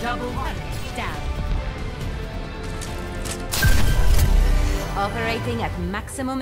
Double Down. Operating at maximum